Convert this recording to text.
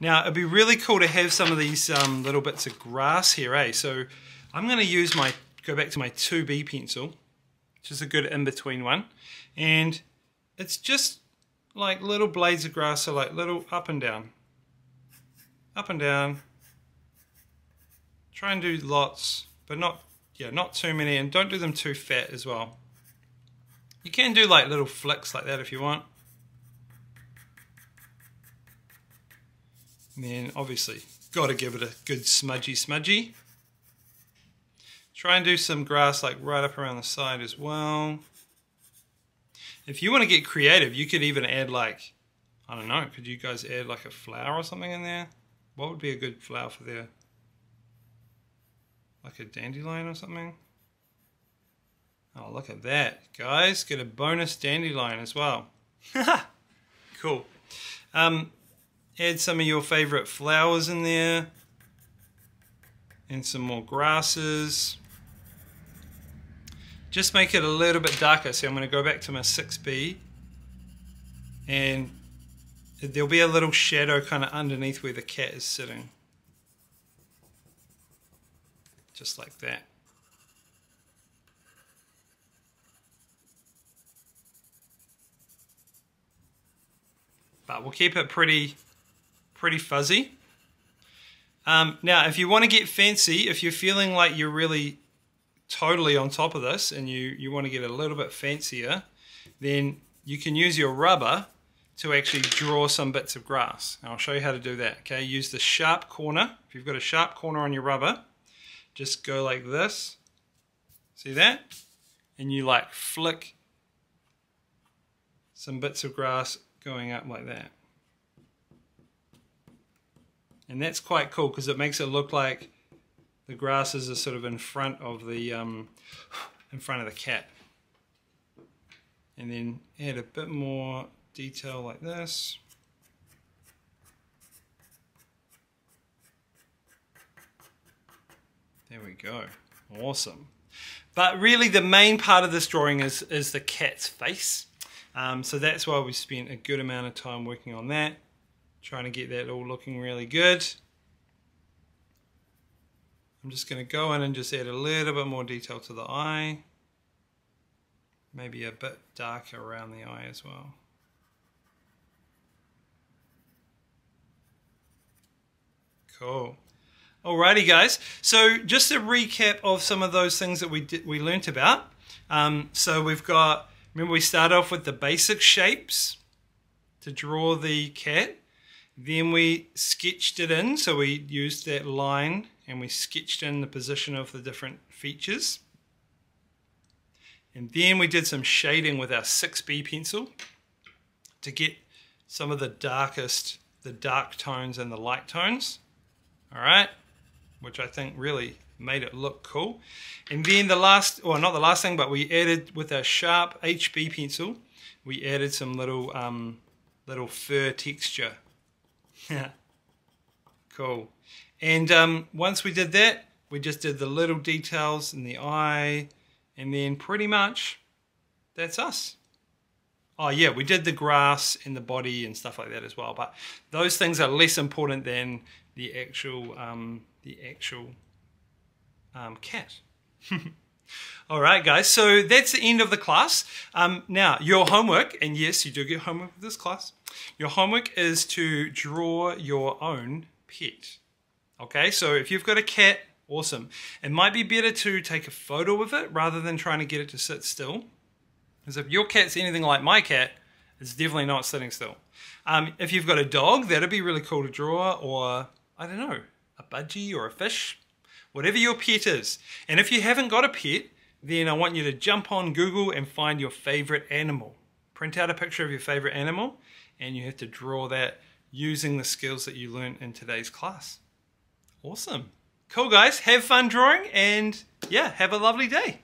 Now, it'd be really cool to have some of these um, little bits of grass here, eh? So I'm going to use my, go back to my 2B pencil, which is a good in-between one. And it's just like little blades of grass, so like little up and down. Up and down. Try and do lots, but not, yeah, not too many, and don't do them too fat as well. You can do like little flicks like that if you want. And then obviously got to give it a good smudgy smudgy. Try and do some grass like right up around the side as well. If you want to get creative, you could even add like, I don't know, could you guys add like a flower or something in there? What would be a good flower for there? Like a dandelion or something? Oh, look at that, guys. Get a bonus dandelion as well. cool. Um, Add some of your favorite flowers in there. And some more grasses. Just make it a little bit darker. So I'm going to go back to my 6B. And there'll be a little shadow kind of underneath where the cat is sitting. Just like that. But we'll keep it pretty pretty fuzzy. Um, now, if you want to get fancy, if you're feeling like you're really totally on top of this and you, you want to get a little bit fancier, then you can use your rubber to actually draw some bits of grass. And I'll show you how to do that. Okay, use the sharp corner. If you've got a sharp corner on your rubber, just go like this. See that? And you like flick some bits of grass going up like that. And that's quite cool because it makes it look like the grasses are sort of in front of the um, in front of the cat. And then add a bit more detail like this. There we go. Awesome. But really the main part of this drawing is, is the cat's face. Um, so that's why we spent a good amount of time working on that. Trying to get that all looking really good. I'm just going to go in and just add a little bit more detail to the eye. Maybe a bit darker around the eye as well. Cool. Alrighty guys, so just a recap of some of those things that we did, we learnt about. Um, so we've got, remember we started off with the basic shapes to draw the cat. Then we sketched it in, so we used that line and we sketched in the position of the different features. And then we did some shading with our 6B pencil to get some of the darkest, the dark tones and the light tones. All right, which I think really made it look cool. And then the last, well not the last thing, but we added with our sharp HB pencil, we added some little, um, little fur texture yeah. Cool. And um, once we did that, we just did the little details in the eye, and then pretty much that's us. Oh yeah, we did the grass in the body and stuff like that as well. But those things are less important than the actual um, the actual um, cat. All right, guys. So that's the end of the class. Um, now your homework, and yes, you do get homework with this class. Your homework is to draw your own pet. Okay, so if you've got a cat, awesome. It might be better to take a photo of it rather than trying to get it to sit still. Because if your cat's anything like my cat, it's definitely not sitting still. Um, if you've got a dog, that'd be really cool to draw, or I don't know, a budgie or a fish, whatever your pet is. And if you haven't got a pet, then I want you to jump on Google and find your favorite animal. Print out a picture of your favorite animal and you have to draw that using the skills that you learned in today's class. Awesome. Cool guys, have fun drawing and yeah, have a lovely day.